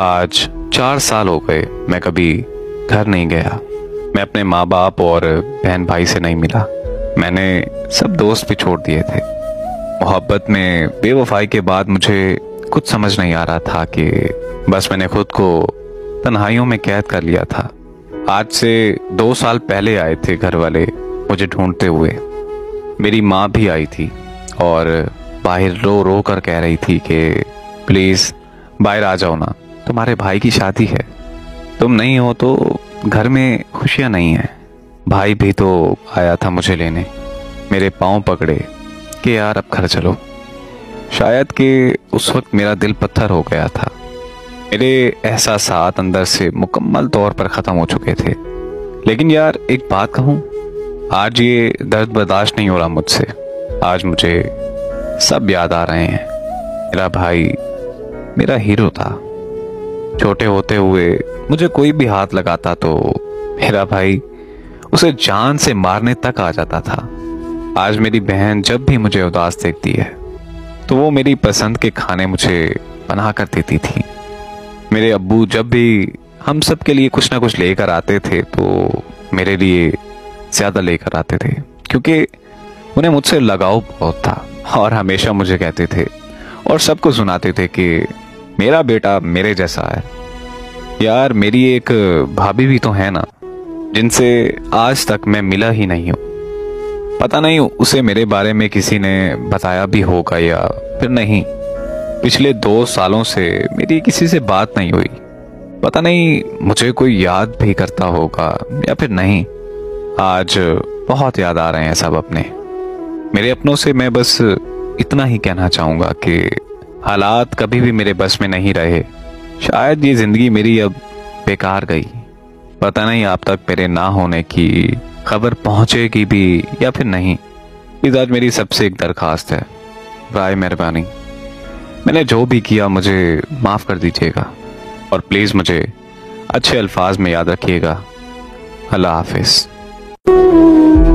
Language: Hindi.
आज चार साल हो गए मैं कभी घर नहीं गया। मैं अपने माँ बाप और बहन भाई से नहीं मिला। मैंने सब दोस्त भी छोड़ दिए थे। मोहब्बत में बेवफाई के बाद मुझे कुछ समझ नहीं आ रहा था कि बस मैंने खुद को तन्हाइयों में कैद कर लिया था। आज से दो साल पहले आए थे घर वाले मुझे ढूंढते हुए। मेरी माँ भी आई थी और बाहर रो रो कर कह रही थी कि, प्लीज़, बाहर आ जाओ ना। तुम्हारे भाई की शादी है। तुम नहीं हो तो घर में खुशियाँ नहीं है। भाई भी तो आया था मुझे लेने। मेरे पाँव पकड़े कि यार अब घर चलो। शायद कि उस वक्त मेरा दिल पत्थर हो गया था। मेरे एहसास अंदर से मुकम्मल तौर पर ख़त्म हो चुके थे। लेकिन यार एक बात कहूँ, आज ये दर्द बर्दाश्त नहीं हो रहा मुझसे। आज मुझे सब याद आ रहे हैं। मेरा भाई मेरा हीरो था। छोटे होते हुए मुझे कोई भी हाथ लगाता तो मेरा भाई उसे जान से मारने तक आ जाता था। आज मेरी बहन जब भी मुझे उदास देखती है तो वो मेरी पसंद के खाने मुझे बना कर देती थी। मेरे अब्बू जब भी हम सब के लिए कुछ ना कुछ लेकर आते थे तो मेरे लिए ज़्यादा लेकर आते थे, क्योंकि उन्हें मुझसे लगाव बहुत था और हमेशा मुझे कहते थे और सबको सुनाते थे कि मेरा बेटा मेरे जैसा है। यार, मेरी एक भाभी भी तो है ना, जिनसे आज तक मैं मिला ही नहीं हूँ। पता नहीं उसे मेरे बारे में किसी ने बताया भी होगा या फिर नहीं। पिछले दो सालों से मेरी किसी से बात नहीं हुई। पता नहीं मुझे कोई याद भी करता होगा या फिर नहीं। आज बहुत याद आ रहे हैं सब अपने। मेरे अपनों से मैं बस इतना ही कहना चाहूँगा कि हालात कभी भी मेरे बस में नहीं रहे। शायद ये ज़िंदगी मेरी अब बेकार गई। पता नहीं आप तक मेरे ना होने की खबर पहुंचेगी भी या फिर नहीं। इस आज मेरी सबसे एक दरखास्त है। भाई मेहरबानी। मैंने जो भी किया मुझे माफ़ कर दीजिएगा और प्लीज़ मुझे अच्छे अल्फाज में याद रखिएगा। अल्लाह हाफिज़।